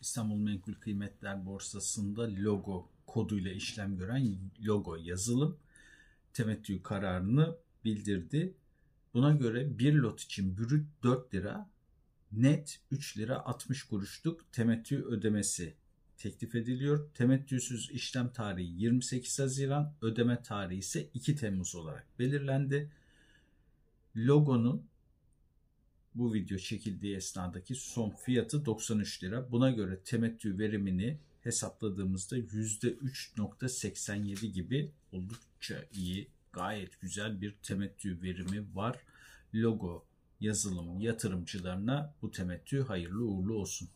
İstanbul Menkul Kıymetler Borsası'nda logo koduyla işlem gören logo yazılım temettü kararını bildirdi. Buna göre bir lot için brüt 4 lira, net 3 lira 60 kuruşluk temettü ödemesi teklif ediliyor. Temettüsüz işlem tarihi 28 Haziran, ödeme tarihi ise 2 Temmuz olarak belirlendi. Logonun bu video çekildiği esnadaki son fiyatı 93 lira. Buna göre temettü verimini hesapladığımızda %3.87 gibi oldukça iyi, gayet güzel bir temettü verimi var. Logo yazılım yatırımcılarına bu temettü hayırlı uğurlu olsun.